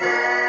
He's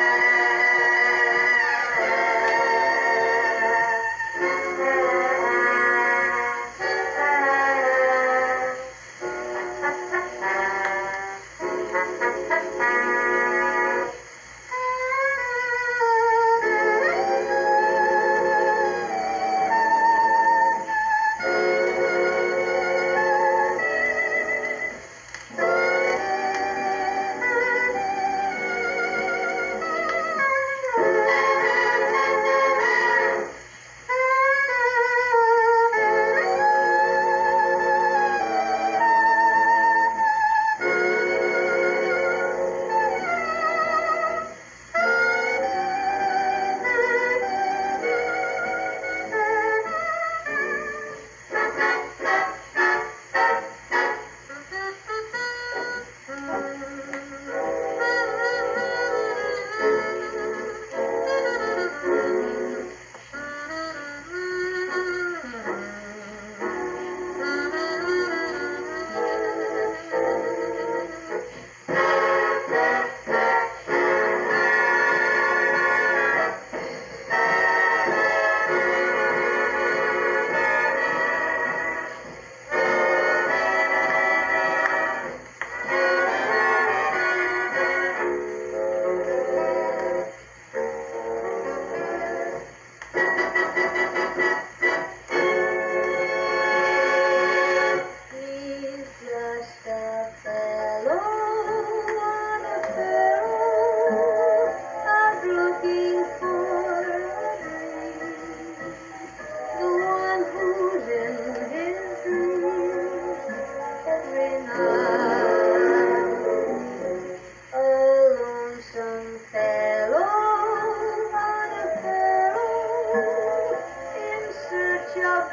of.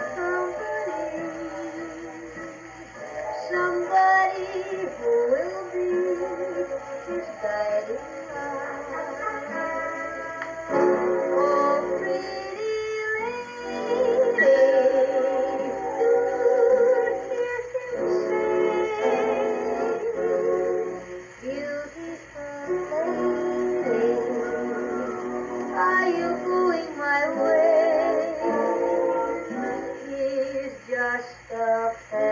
Somebody who will just uh, a